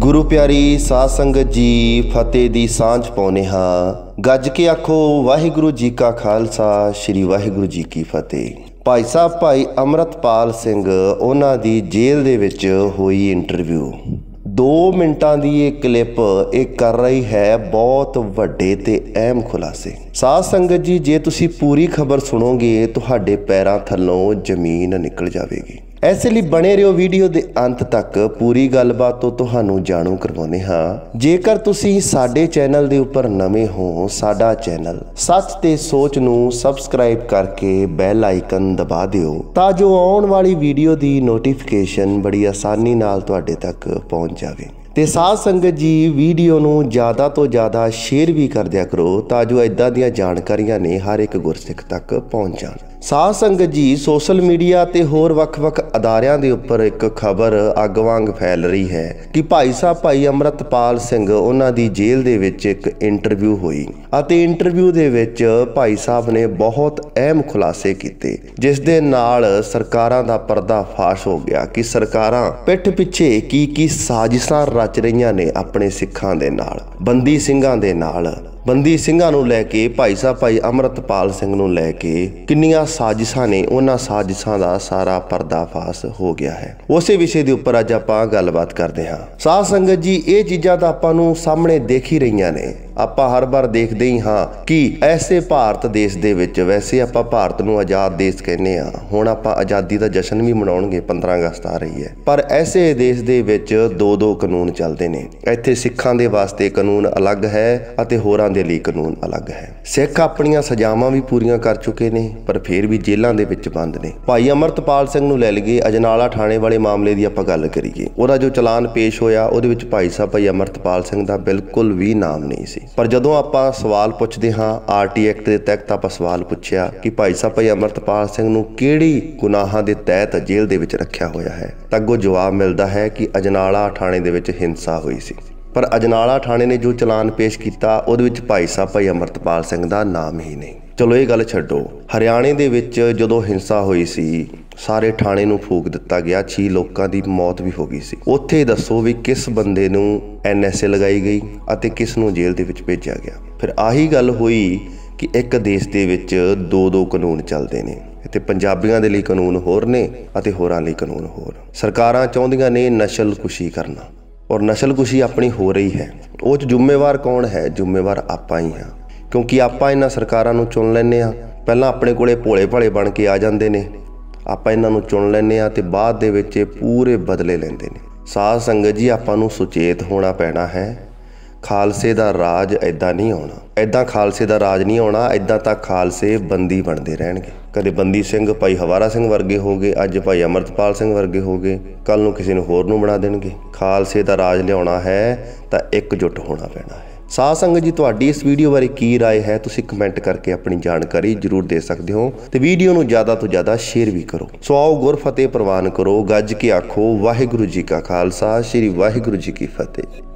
ਗੁਰੂ ਪਿਆਰੀ ਸਾਧ ਸੰਗਤ ਜੀ, ਫਤਿਹ ਦੀ ਸਾਂਝ ਪਾਉਨੇ ਹਾਂ। ਗੱਜ ਕੇ ਆਖੋ, ਵਾਹਿਗੁਰੂ ਜੀ ਕਾ ਖਾਲਸਾ, ਸ੍ਰੀ ਵਾਹਿਗੁਰੂ ਜੀ ਕੀ ਫਤਿਹ। ਭਾਈ ਸਾਹਿਬ, ਭਾਈ ਅਮਰਤਪਾਲ ਸਿੰਘ, ਉਹਨਾਂ ਦੀ ਜੇਲ੍ਹ ਦੇ ਵਿੱਚ ਹੋਈ ਇੰਟਰਵਿਊ 2 ਮਿੰਟਾਂ ਦੀ ਇਹ ਕਲਿੱਪ ਇਹ ਕਰ ਰਹੀ ਹੈ ਬਹੁਤ ਵੱਡੇ ਤੇ ਅਹਿਮ ਖੁਲਾਸੇ। ਸਾਧ ਸੰਗਤ ਜੀ, ਜੇ ਤੁਸੀਂ ਪੂਰੀ ਖਬਰ ਸੁਣੋਗੇ, ਤੁਹਾਡੇ ਪੈਰਾਂ ਥੱਲੋਂ ਜ਼ਮੀਨ ਨਿਕਲ ਜਾਵੇਗੀ। ਐਸੇ ਲਈ ਬਣੇ ਰਹੋ ਵੀਡੀਓ ਦੇ ਅੰਤ ਤੱਕ। ਪੂਰੀ ਗੱਲਬਾਤ ਤੋਂ ਤੁਹਾਨੂੰ ਜਾਣੂ ਕਰਵਾਉਂਦੇ ਹਾਂ। ਜੇਕਰ ਤੁਸੀਂ ਸਾਡੇ ਚੈਨਲ ਦੇ ਉੱਪਰ ਨਵੇਂ ਹੋ, ਸਾਡਾ ਚੈਨਲ ਸੱਚ ਤੇ ਸੋਚ ਨੂੰ ਸਬਸਕ੍ਰਾਈਬ ਕਰਕੇ ਬੈਲ ਆਈਕਨ ਦਬਾ ਦਿਓ ਤਾਂ ਜੋ ਆਉਣ ਵਾਲੀ ਵੀਡੀਓ ਦੀ ਨੋਟੀਫਿਕੇਸ਼ਨ ਬੜੀ ਆਸਾਨੀ ਨਾਲ ਤੁਹਾਡੇ ਤੱਕ ਪਹੁੰਚ ਜਾਵੇ। ਤੇ ਸਾਧ ਸੰਗਤ ਜੀ, ਵੀਡੀਓ ਨੂੰ ਜ਼ਿਆਦਾ ਤੋਂ ਜ਼ਿਆਦਾ ਸ਼ੇਅਰ ਵੀ ਕਰ ਦਿਆ ਕਰੋ ਤਾਂ ਜੋ ਇਦਾਂ ਦੀਆਂ ਜਾਣਕਾਰੀਆਂ ਨੇ ਹਰ ਇੱਕ ਗੁਰਸਿੱਖ ਤੱਕ ਪਹੁੰਚ ਜਾਣ। ਸਾਧ ਸੰਗਤ ਜੀ, ਸੋਸ਼ਲ ਮੀਡੀਆ ਤੇ ਹੋਰ ਵੱਖ-ਵੱਖ ਅਦਾਰਿਆਂ ਦੇ ਉੱਪਰ ਇੱਕ ਖਬਰ ਅੱਗ ਵਾਂਗ ਫੈਲ ਰਹੀ ਹੈ ਕਿ ਭਾਈ ਸਾਹਿਬ, ਭਾਈ ਅਮਰਤਪਾਲ ਸਿੰਘ ਉਹਨਾਂ ਦੀ ਜੇਲ੍ਹ ਦੇ ਵਿੱਚ ਇੱਕ ਇੰਟਰਵਿਊ ਹੋਈ ਅਤੇ ਇੰਟਰਵਿਊ ਦੇ ਵਿੱਚ ਭਾਈ ਸਾਹਿਬ ਨੇ ਬਹੁਤ ਅਹਿਮ ਖੁਲਾਸੇ ਕੀਤੇ, ਜਿਸ ਦੇ ਨਾਲ ਸਰਕਾਰਾਂ ਦਾ ਪਰਦਾ ਫਾਸ਼ ਹੋ ਗਿਆ ਕਿ ਸਰਕਾਰਾਂ ਪਿੱਠ ਪਿੱਛੇ ਕੀ ਕੀ ਸਾਜ਼ਿਸ਼ਾਂ ਰਚ ਰਹੀਆਂ ਨੇ ਆਪਣੇ ਸਿੱਖਾਂ ਦੇ ਨਾਲ, ਬੰਦੀ ਸਿੰਘਾਂ ਦੇ ਨਾਲ। ਬੰਦੀ ਸਿੰਘਾਂ ਨੂੰ ਲੈ ਕੇ, ਭਾਈ ਸਾਹਿਬ ਭਾਈ ਅਮਰਤਪਾਲ ਸਿੰਘ ਨੂੰ ਲੈ ਕੇ ਕਿੰਨੀਆਂ ਸਾਜ਼ਿਸ਼ਾਂ ਨੇ, ਉਹਨਾਂ ਸਾਜ਼ਿਸ਼ਾਂ ਦਾ ਸਾਰਾ ਪਰਦਾਫਾਸ਼ ਹੋ ਗਿਆ ਹੈ। ਉਸੇ ਵਿਸ਼ੇ ਦੇ ਉੱਪਰ ਅੱਜ ਆਪਾਂ ਗੱਲਬਾਤ ਕਰਦੇ ਹਾਂ। ਸਾਧ ਸੰਗਤ ਜੀ, ਇਹ ਚੀਜ਼ਾਂ ਤਾਂ ਆਪਾਂ ਨੂੰ ਸਾਹਮਣੇ ਦੇਖ ਹੀ ਰਹੀਆਂ ਨੇ। ਆਪਾਂ ਹਰ ਵਾਰ ਦੇਖਦੇ ਹੀ ਹਾਂ ਕਿ ਐਸੇ ਭਾਰਤ ਦੇਸ਼ ਦੇ ਵਿੱਚ ਵੈਸੇ ਆਪਾਂ ਭਾਰਤ ਨੂੰ ਆਜ਼ਾਦ ਦੇਸ਼ ਕਹਿੰਦੇ ਆ ਹੁਣ ਆਪਾਂ ਆਜ਼ਾਦੀ ਦਾ ਜਸ਼ਨ ਵੀ ਮਨਾਉਣਗੇ 15 ਅਗਸਤ ਆ ਰਹੀ ਹੈ। ਪਰ ਐਸੇ ਦੇਸ਼ ਦੇ ਵਿੱਚ ਦੋ ਦੋ ਕਾਨੂੰਨ ਚੱਲਦੇ ਨੇ। ਇੱਥੇ ਸਿੱਖਾਂ ਦੇ ਵਾਸਤੇ ਕਾਨੂੰਨ ਅਲੱਗ ਹੈ ਅਤੇ ਹੋਰਾਂ ਦੇ ਲਈ ਕਾਨੂੰਨ ਅਲੱਗ ਹੈ। ਸਿੱਖ ਆਪਣੀਆਂ ਸਜ਼ਾਵਾਂ ਵੀ ਪੂਰੀਆਂ ਕਰ ਚੁੱਕੇ ਨੇ, ਪਰ ਫਿਰ ਵੀ ਜੇਲ੍ਹਾਂ ਦੇ ਵਿੱਚ ਬੰਦ ਨੇ। ਭਾਈ ਅਮਰਤਪਾਲ ਸਿੰਘ ਨੂੰ ਲੈ ਲਈਏ, ਅਜਨਾਲਾ ਥਾਣੇ ਵਾਲੇ ਮਾਮਲੇ ਦੀ ਆਪਾਂ ਗੱਲ ਕਰੀਏ। ਉਹਦਾ ਜੋ ਚਲਾਨ ਪੇਸ਼ ਹੋਇਆ, ਉਹਦੇ ਵਿੱਚ ਭਾਈ ਸਾਹਿਬ, ਭਾਈ ਅਮਰਤਪਾਲ ਸਿੰਘ ਦਾ ਬਿਲਕੁਲ ਵੀ ਨਾਮ ਨਹੀਂ ਸੀ। ਪਰ ਜਦੋਂ ਆਪਾਂ ਸਵਾਲ ਪੁੱਛਦੇ ਹਾਂ ਆਰਟੀ ਐਕਟ ਦੇ ਤਹਿਤ ਆਪਾਂ ਸਵਾਲ ਪੁੱਛਿਆ ਕਿ ਭਾਈ ਸਾਹਿਬ, ਭਾਈ ਅਮਰਤਪਾਲ ਸਿੰਘ ਨੂੰ ਕਿਹੜੀ ਗੁਨਾਹਾਂ ਦੇ ਤਹਿਤ ਜੇਲ੍ਹ ਦੇ ਵਿੱਚ ਰੱਖਿਆ ਹੋਇਆ ਹੈ? ਤਾਂ ਅੱਗੋਂ ਜਵਾਬ ਮਿਲਦਾ ਹੈ ਕਿ ਅਜਨਾਲਾ ਥਾਣੇ ਦੇ ਵਿੱਚ ਹਿੰਸਾ ਹੋਈ ਸੀ। ਪਰ ਅਜਨਾਲਾ ਥਾਣੇ ਨੇ ਜੋ ਚਲਾਨ ਪੇਸ਼ ਕੀਤਾ, ਉਹਦੇ ਵਿੱਚ ਭਾਈ ਸਾਹਿਬ, ਭਾਈ ਅਮਰਤਪਾਲ ਸਿੰਘ ਦਾ ਨਾਮ ਹੀ ਨਹੀਂ। ਚਲੋ, ਇਹ ਗੱਲ ਛੱਡੋ। ਹਰਿਆਣੇ ਦੇ ਵਿੱਚ ਜਦੋਂ ਹਿੰਸਾ ਹੋਈ ਸੀ ਸਾਰੇ ਥਾਣੇ ਨੂੰ ਫੂਕ ਦਿੱਤਾ ਗਿਆ। 6 ਲੋਕਾਂ ਦੀ ਮੌਤ ਵੀ ਹੋ ਗਈ ਸੀ। ਉੱਥੇ ਦੱਸੋ ਵੀ ਕਿਸ ਬੰਦੇ ਨੂੰ ਐਨਐਸਏ ਲਗਾਈ ਗਈ ਅਤੇ ਕਿਸ ਨੂੰ ਜੇਲ੍ਹ ਦੇ ਵਿੱਚ ਭੇਜਿਆ ਗਿਆ। ਫਿਰ ਆਹੀ ਗੱਲ ਹੋਈ ਕਿ ਇੱਕ ਦੇਸ਼ ਦੇ ਵਿੱਚ ਦੋ ਦੋ ਕਾਨੂੰਨ ਚੱਲਦੇ ਨੇ। ਇੱਥੇ ਪੰਜਾਬੀਆਂ ਦੇ ਲਈ ਕਾਨੂੰਨ ਹੋਰ ਨੇ ਅਤੇ ਹੋਰਾਂ ਲਈ ਕਾਨੂੰਨ ਹੋਰ। ਸਰਕਾਰਾਂ ਚਾਹੁੰਦੀਆਂ ਨੇ ਨਸ਼ਲਕੁਸ਼ੀ ਕਰਨਾ। ਔਰ ਨਸ਼ਲਕੁਸ਼ੀ ਆਪਣੀ ਹੋ ਰਹੀ ਹੈ। ਉਹ ਚ ਜ਼ਿੰਮੇਵਾਰ ਕੌਣ ਹੈ? ਜ਼ਿੰਮੇਵਾਰ ਆਪਾਂ ਹੀ ਹਾਂ। ਕਿਉਂਕਿ ਆਪਾਂ ਇਹਨਾਂ ਸਰਕਾਰਾਂ ਨੂੰ ਚੁਣ ਲੈਂਦੇ ਆ ਪਹਿਲਾਂ ਆਪਣੇ ਕੋਲੇ ਭੋਲੇ ਭਾਲੇ ਬਣ ਕੇ ਆ ਜਾਂਦੇ ਨੇ। ਆਪਾਂ ਇਹਨਾਂ ਨੂੰ ਚੁਣ ਲੈਨੇ ਆ ਤੇ ਬਾਅਦ ਦੇ ਵਿੱਚ ਇਹ ਪੂਰੇ ਬਦਲੇ ਲੈਂਦੇ ਨੇ। ਸਾਧ ਸੰਗਤ ਜੀ, ਆਪਾਂ ਨੂੰ ਸੁਚੇਤ ਹੋਣਾ ਪੈਣਾ ਹੈ। ਖਾਲਸੇ ਦਾ ਰਾਜ ਐਦਾਂ ਨਹੀਂ ਆਉਣਾ। ਐਦਾਂ ਖਾਲਸੇ ਦਾ ਰਾਜ ਨਹੀਂ ਆਉਣਾ ਐਦਾਂ ਤਾਂ ਖਾਲਸੇ ਬੰਦੀ ਬਣਦੇ ਰਹਿਣਗੇ। ਕਦੇ ਬੰਦੀ ਸਿੰਘ ਭਾਈ ਹਵਾਰਾ ਸਿੰਘ ਵਰਗੇ ਹੋਗੇ ਅੱਜ ਭਾਈ ਅਮਰਤਪਾਲ ਸਿੰਘ ਵਰਗੇ ਹੋਗੇ ਕੱਲ ਨੂੰ ਕਿਸੇ ਨੂੰ ਹੋਰ ਨੂੰ ਬਣਾ ਦੇਣਗੇ। ਖਾਲਸੇ ਦਾ ਰਾਜ ਲਿਆਉਣਾ ਹੈ ਤਾਂ ਇਕਜੁੱਟ ਹੋਣਾ ਪੈਣਾ ਹੈ। ਸਾਧ ਸੰਗਤ ਜੀ ਤੁਹਾਡੀ ਇਸ ਵੀਡੀਓ ਬਾਰੇ ਕੀ رائے ਹੈ ਤੁਸੀਂ ਕਮੈਂਟ ਕਰਕੇ ਆਪਣੀ ਜਾਣਕਾਰੀ ਜਰੂਰ ਦੇ ਸਕਦੇ ਹੋ ਤੇ ਵੀਡੀਓ ਨੂੰ ਜ਼ਿਆਦਾ ਤੋਂ ਜ਼ਿਆਦਾ ਸ਼ੇਅਰ ਵੀ ਕਰੋ ਸੋ ਆਓ ਗੁਰਫਤਿਹ ਪ੍ਰਵਾਨ ਕਰੋ ਗੱਜ ਕੇ ਆਖੋ ਵਾਹਿਗੁਰੂ ਜੀ ਕਾ ਖਾਲਸਾ ਸ੍ਰੀ ਵਾਹਿਗੁਰੂ ਜੀ ਕੀ ਫਤਿਹ